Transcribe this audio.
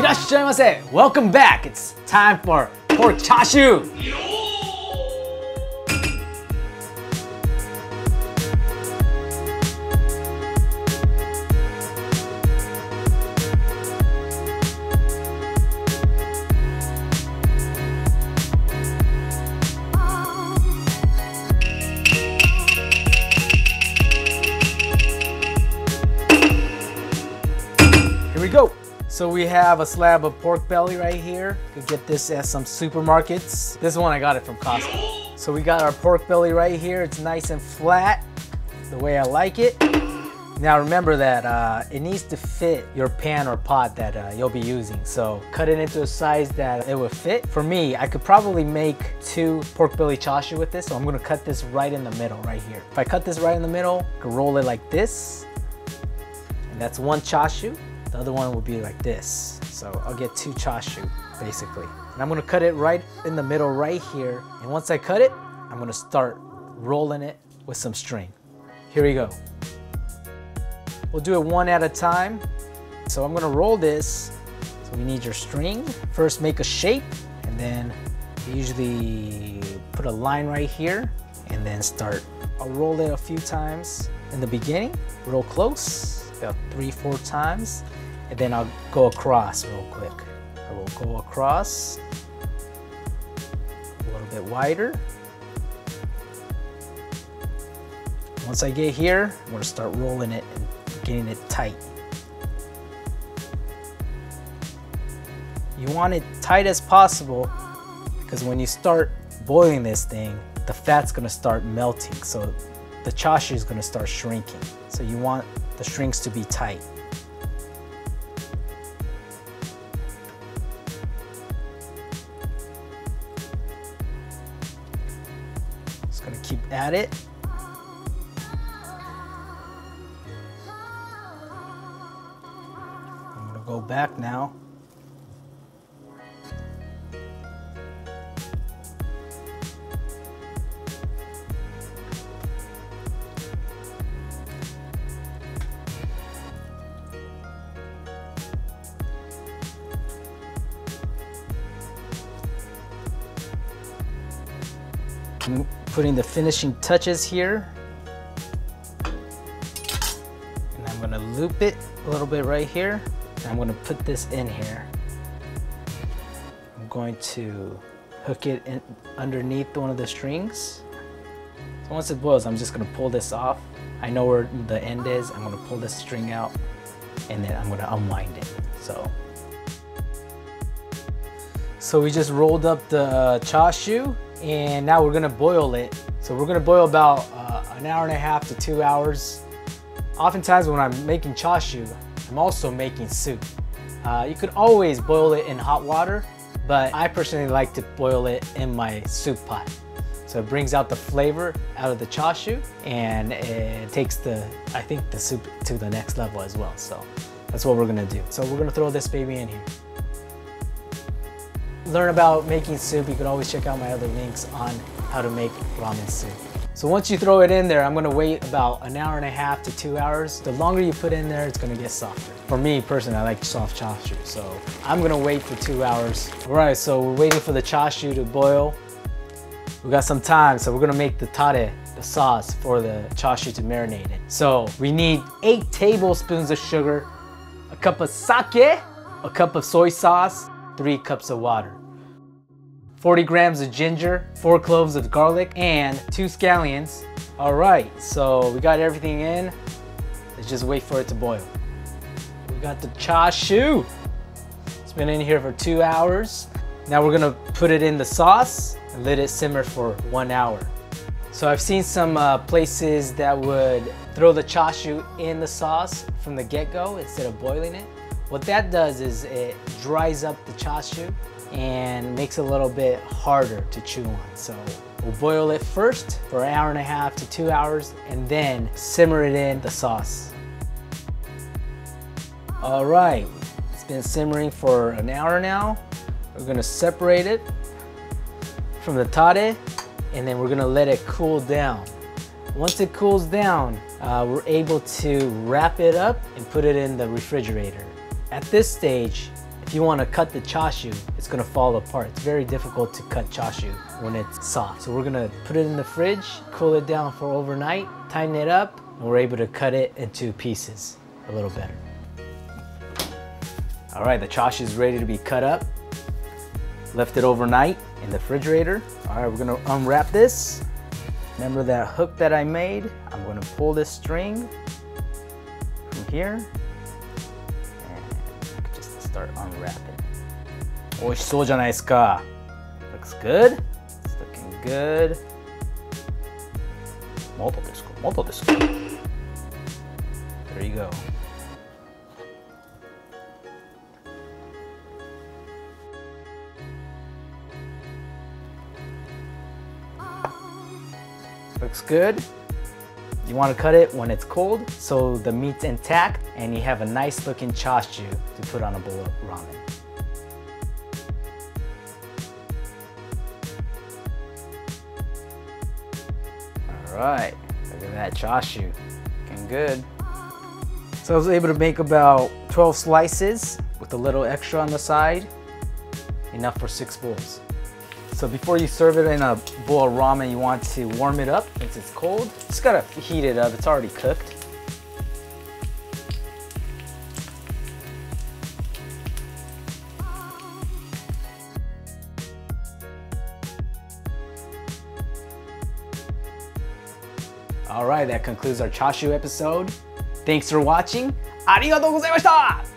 Irashaimase! Welcome back! It's time for pork chashu! So we have a slab of pork belly right here. You can get this at some supermarkets. This one I got it from Costco. So we got our pork belly right here. It's nice and flat, the way I like it. Now remember that uh, it needs to fit your pan or pot that uh, you'll be using. So cut it into a size that it will fit. For me, I could probably make two pork belly chashu with this. So I'm gonna cut this right in the middle right here. If I cut this right in the middle, I can roll it like this. And that's one chashu. The other one will be like this. So I'll get two chashu, basically. And I'm gonna cut it right in the middle right here. And once I cut it, I'm gonna start rolling it with some string. Here we go. We'll do it one at a time. So I'm gonna roll this. So we need your string. First make a shape and then usually put a line right here and then start. I'll roll it a few times in the beginning, real close, about three, four times. And then I'll go across real quick. I will go across a little bit wider. Once I get here, I'm gonna start rolling it and getting it tight. You want it tight as possible because when you start boiling this thing, the fat's gonna start melting. So the chashu is gonna start shrinking. So you want the strings to be tight. Just gonna keep at it. I'm gonna go back now. I'm putting the finishing touches here. And I'm gonna loop it a little bit right here. And I'm gonna put this in here. I'm going to hook it in underneath one of the strings. So once it boils, I'm just gonna pull this off. I know where the end is. I'm gonna pull this string out and then I'm gonna unwind it. So so we just rolled up the uh, chashu and now we're gonna boil it. So we're gonna boil about uh, an hour and a half to two hours. Oftentimes when I'm making chashu, I'm also making soup. Uh, you could always boil it in hot water, but I personally like to boil it in my soup pot. So it brings out the flavor out of the chashu and it takes the, I think the soup to the next level as well. So that's what we're gonna do. So we're gonna throw this baby in here learn about making soup, you can always check out my other links on how to make ramen soup. So once you throw it in there, I'm gonna wait about an hour and a half to two hours. The longer you put in there, it's gonna get softer. For me personally, I like soft chashu, so I'm gonna wait for two hours. All right, so we're waiting for the chashu to boil. We got some time, so we're gonna make the tare, the sauce for the chashu to marinate in. So we need eight tablespoons of sugar, a cup of sake, a cup of soy sauce, three cups of water. 40 grams of ginger, four cloves of garlic, and two scallions. All right, so we got everything in. Let's just wait for it to boil. We got the chashu. It's been in here for two hours. Now we're gonna put it in the sauce and let it simmer for one hour. So I've seen some uh, places that would throw the chashu in the sauce from the get-go instead of boiling it. What that does is it dries up the chashu and makes it a little bit harder to chew on. So we'll boil it first for an hour and a half to two hours and then simmer it in the sauce. All right, it's been simmering for an hour now. We're gonna separate it from the tare and then we're gonna let it cool down. Once it cools down, uh, we're able to wrap it up and put it in the refrigerator. At this stage, if you want to cut the chashu, it's going to fall apart. It's very difficult to cut chashu when it's soft. So we're going to put it in the fridge, cool it down for overnight, tighten it up, and we're able to cut it into pieces a little better. All right, the chashu is ready to be cut up. Left it overnight in the refrigerator. All right, we're gonna unwrap this. Remember that hook that I made? I'm gonna pull this string from here start unwrapping. Oh, so Looks good. It's looking good. Moto disco, moto disco. There you go. Looks good. You want to cut it when it's cold so the meat's intact and you have a nice looking chashu to put on a bowl of ramen. All right, look at that chashu, looking good. So I was able to make about 12 slices with a little extra on the side, enough for six bowls. So before you serve it in a bowl of ramen, you want to warm it up since it's cold. Just gotta heat it up, it's already cooked. All right, that concludes our Chashu episode. Thanks for watching. ありがとうございました